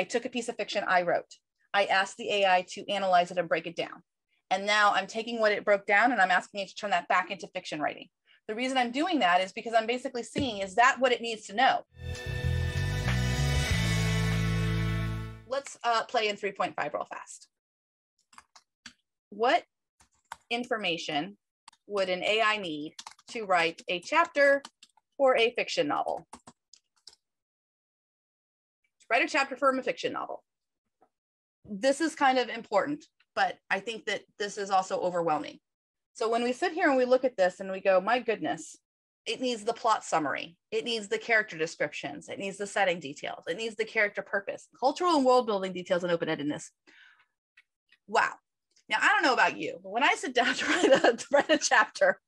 I took a piece of fiction I wrote. I asked the AI to analyze it and break it down. And now I'm taking what it broke down and I'm asking it to turn that back into fiction writing. The reason I'm doing that is because I'm basically seeing is that what it needs to know? Let's uh, play in 3.5 real fast. What information would an AI need to write a chapter for a fiction novel? Write a chapter for a fiction novel. This is kind of important, but I think that this is also overwhelming. So when we sit here and we look at this and we go, my goodness, it needs the plot summary, it needs the character descriptions, it needs the setting details, it needs the character purpose, cultural and world building details, and open endedness. Wow. Now, I don't know about you, but when I sit down to write a, to write a chapter,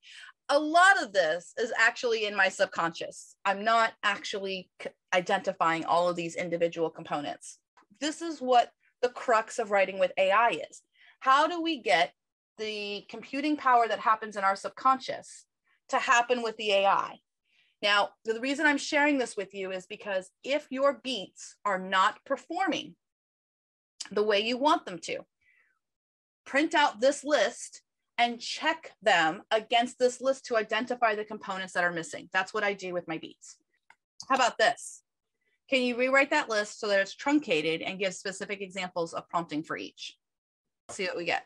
a lot of this is actually in my subconscious. I'm not actually identifying all of these individual components. This is what the crux of writing with AI is. How do we get the computing power that happens in our subconscious to happen with the AI? Now, the reason I'm sharing this with you is because if your beats are not performing the way you want them to, print out this list and check them against this list to identify the components that are missing. That's what I do with my beats. How about this? Can you rewrite that list so that it's truncated and give specific examples of prompting for each? See what we get.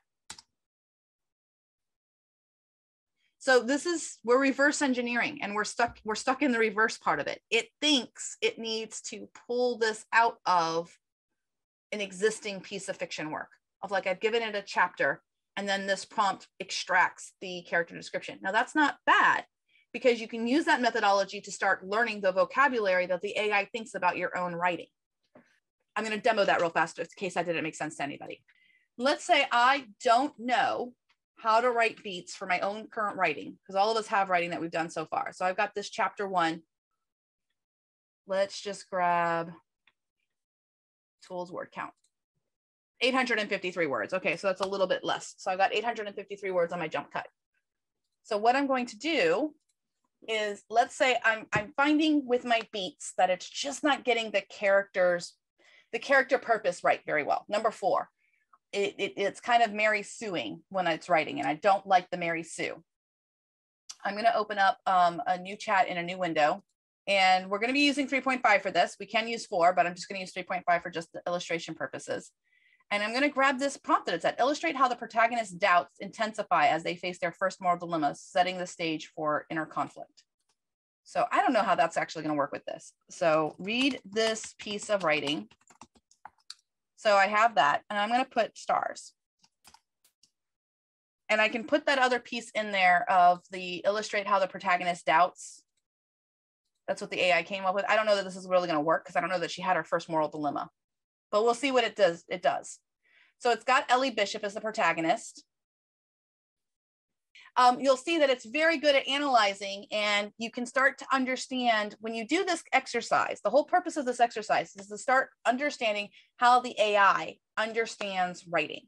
So this is we're reverse engineering and we're stuck we're stuck in the reverse part of it. It thinks it needs to pull this out of an existing piece of fiction work of like I've given it a chapter and then this prompt extracts the character description. Now that's not bad because you can use that methodology to start learning the vocabulary that the AI thinks about your own writing. I'm going to demo that real fast in case that didn't make sense to anybody. Let's say I don't know how to write beats for my own current writing because all of us have writing that we've done so far. So I've got this chapter one. Let's just grab tools word count. 853 words. Okay, so that's a little bit less. So I've got 853 words on my jump cut. So what I'm going to do is let's say I'm I'm finding with my beats that it's just not getting the characters, the character purpose right very well. Number four, it, it, it's kind of Mary Suing when it's writing, and I don't like the Mary Sue. I'm going to open up um, a new chat in a new window, and we're going to be using 3.5 for this. We can use four, but I'm just going to use 3.5 for just the illustration purposes. And I'm going to grab this prompt that it said, illustrate how the protagonist's doubts intensify as they face their first moral dilemmas, setting the stage for inner conflict. So I don't know how that's actually going to work with this. So read this piece of writing. So I have that, and I'm going to put stars. And I can put that other piece in there of the illustrate how the protagonist doubts. That's what the AI came up with. I don't know that this is really going to work because I don't know that she had her first moral dilemma but we'll see what it does. It does. So it's got Ellie Bishop as the protagonist. Um, you'll see that it's very good at analyzing and you can start to understand when you do this exercise, the whole purpose of this exercise is to start understanding how the AI understands writing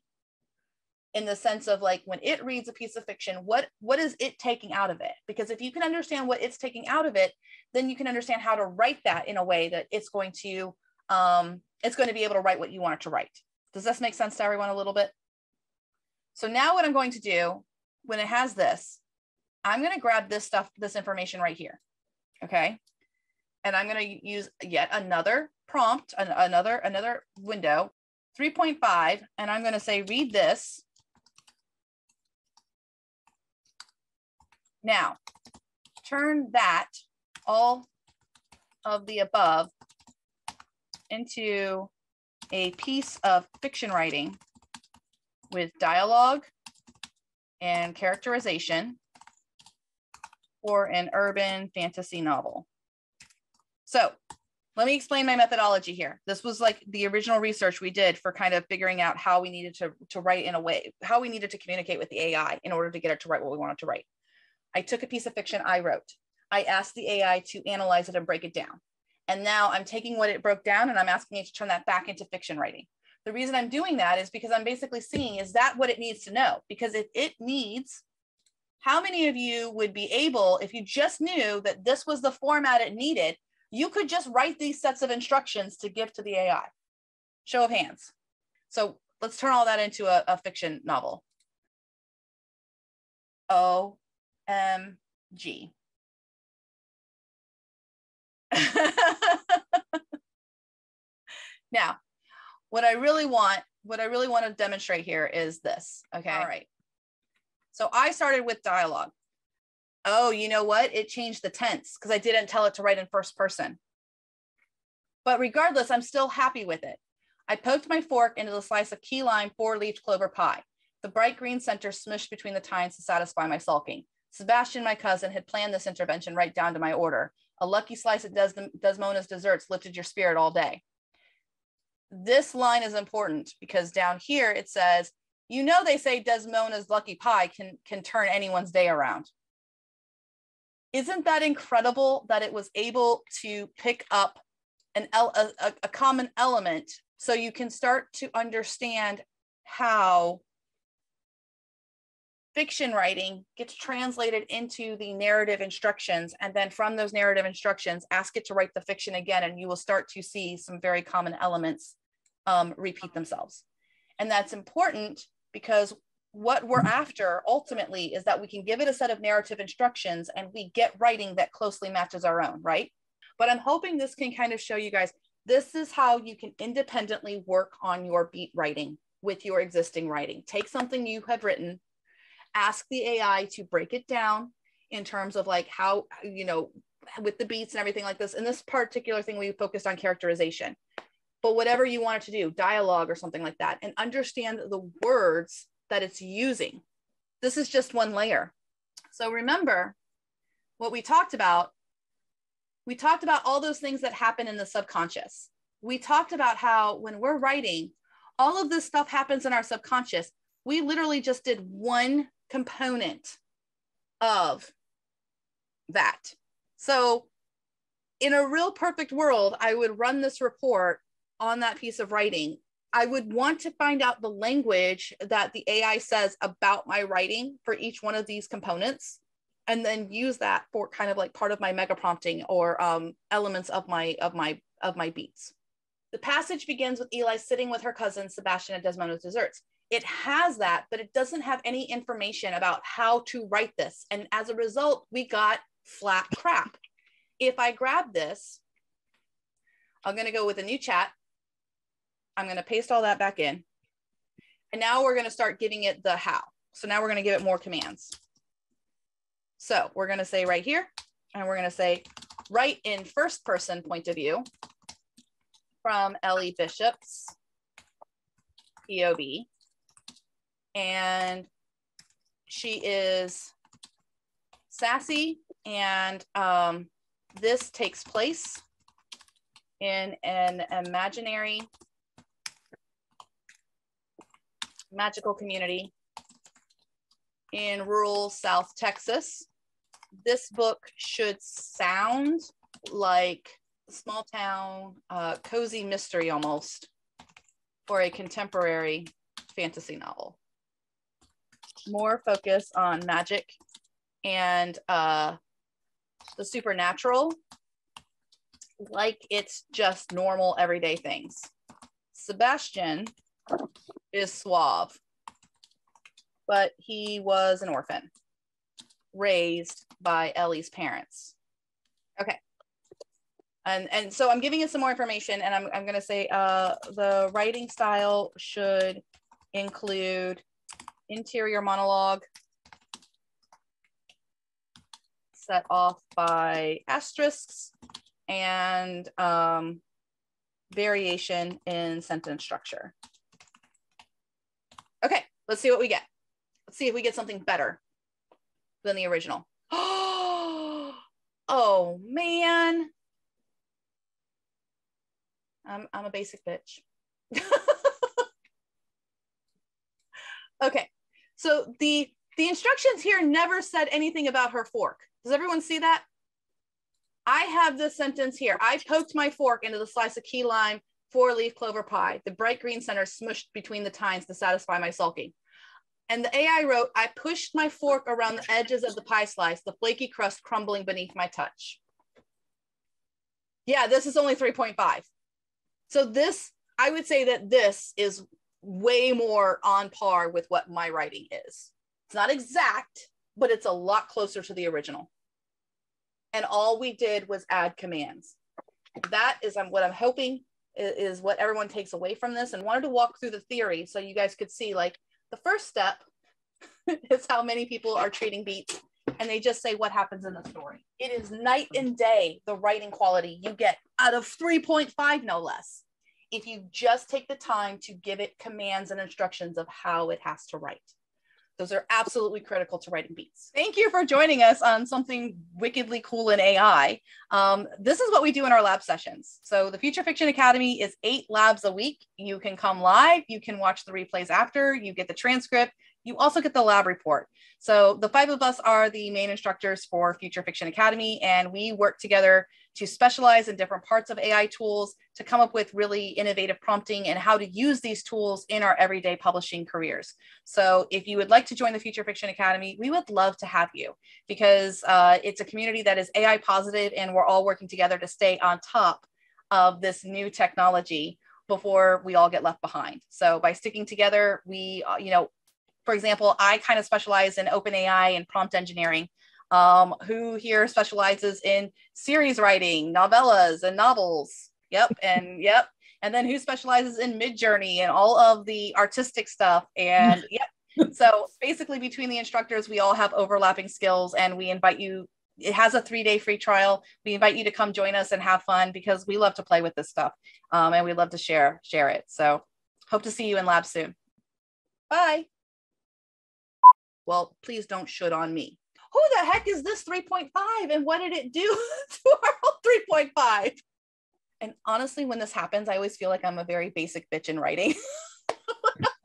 in the sense of like when it reads a piece of fiction, what, what is it taking out of it? Because if you can understand what it's taking out of it, then you can understand how to write that in a way that it's going to um, it's going to be able to write what you want it to write. Does this make sense to everyone a little bit? So now what I'm going to do when it has this, I'm going to grab this stuff, this information right here. Okay. And I'm going to use yet another prompt, an, another, another window, 3.5. And I'm going to say, read this. Now, turn that all of the above into a piece of fiction writing with dialogue and characterization for an urban fantasy novel. So let me explain my methodology here. This was like the original research we did for kind of figuring out how we needed to, to write in a way, how we needed to communicate with the AI in order to get it to write what we wanted to write. I took a piece of fiction I wrote. I asked the AI to analyze it and break it down. And now I'm taking what it broke down and I'm asking it to turn that back into fiction writing. The reason I'm doing that is because I'm basically seeing is that what it needs to know? Because if it needs, how many of you would be able, if you just knew that this was the format it needed, you could just write these sets of instructions to give to the AI. Show of hands. So let's turn all that into a, a fiction novel. O M G. now, what I really want, what I really want to demonstrate here is this. Okay. All right. So I started with dialogue. Oh, you know what? It changed the tense because I didn't tell it to write in first person. But regardless, I'm still happy with it. I poked my fork into the slice of key lime four leafed clover pie. The bright green center smushed between the tines to satisfy my sulking. Sebastian, my cousin, had planned this intervention right down to my order. A lucky slice of Des- Desmona's desserts lifted your spirit all day. This line is important because down here it says, you know, they say Desmona's lucky pie can, can turn anyone's day around. Isn't that incredible that it was able to pick up an a, a common element so you can start to understand how fiction writing gets translated into the narrative instructions and then from those narrative instructions ask it to write the fiction again and you will start to see some very common elements um, repeat themselves. And that's important because what we're after ultimately is that we can give it a set of narrative instructions and we get writing that closely matches our own right? But i'm hoping this can kind of show you guys this is how you can independently work on your beat writing with your existing writing. Take something you have written ask the AI to break it down in terms of like how, you know, with the beats and everything like this. In this particular thing, we focused on characterization. But whatever you wanted to do, dialogue or something like that, and understand the words that it's using. This is just one layer. So remember what we talked about. We talked about all those things that happen in the subconscious. We talked about how when we're writing, all of this stuff happens in our subconscious. We literally just did one component of that. So in a real perfect world, I would run this report on that piece of writing. I would want to find out the language that the AI says about my writing for each one of these components and then use that for kind of like part of my mega prompting or um, elements of my of my of my beats. The passage begins with Eli sitting with her cousin Sebastian at Desmona's desserts it has that, but it doesn't have any information about how to write this. And as a result, we got flat crap. If I grab this, I'm going to go with a new chat. I'm going to paste all that back in. And now we're going to start giving it the how. So now we're going to give it more commands. So we're going to say right here, and we're going to say write in first person point of view from Ellie Bishop's POV and she is sassy and um, this takes place in an imaginary magical community in rural South Texas. This book should sound like small town, uh, cozy mystery almost, or a contemporary fantasy novel more focus on magic and uh, the supernatural like it's just normal everyday things. Sebastian is suave, but he was an orphan raised by Ellie's parents. Okay. And, and so I'm giving you some more information and I'm, I'm going to say uh, the writing style should include interior monologue set off by asterisks and um, variation in sentence structure. Okay, let's see what we get. Let's see if we get something better than the original. oh man. I'm, I'm a basic bitch. okay, so the the instructions here never said anything about her fork. Does everyone see that? I have this sentence here. I poked my fork into the slice of key lime four leaf clover pie. The bright green center smushed between the tines to satisfy my sulking. And the AI wrote, I pushed my fork around the edges of the pie slice, the flaky crust crumbling beneath my touch. Yeah, this is only 3.5. So this I would say that this is way more on par with what my writing is. It's not exact, but it's a lot closer to the original. And all we did was add commands. That is um, what I'm hoping is what everyone takes away from this and wanted to walk through the theory so you guys could see like the first step is how many people are treating beats and they just say what happens in the story. It is night and day the writing quality you get out of 3.5 no less. If you just take the time to give it commands and instructions of how it has to write. Those are absolutely critical to writing beats. Thank you for joining us on something wickedly cool in AI. Um, this is what we do in our lab sessions. So the Future Fiction Academy is eight labs a week. You can come live, you can watch the replays after, you get the transcript, you also get the lab report. So the five of us are the main instructors for Future Fiction Academy, and we work together to specialize in different parts of AI tools to come up with really innovative prompting and how to use these tools in our everyday publishing careers. So if you would like to join the Future Fiction Academy, we would love to have you because uh, it's a community that is AI positive and we're all working together to stay on top of this new technology before we all get left behind. So by sticking together, we, uh, you know, for example, I kind of specialize in OpenAI and prompt engineering. Um, who here specializes in series writing, novellas, and novels? Yep, and yep. And then who specializes in Midjourney and all of the artistic stuff? And yep. So basically, between the instructors, we all have overlapping skills, and we invite you. It has a three day free trial. We invite you to come join us and have fun because we love to play with this stuff, um, and we love to share share it. So hope to see you in lab soon. Bye well, please don't should on me. Who the heck is this 3.5 and what did it do to our 3.5? And honestly, when this happens, I always feel like I'm a very basic bitch in writing.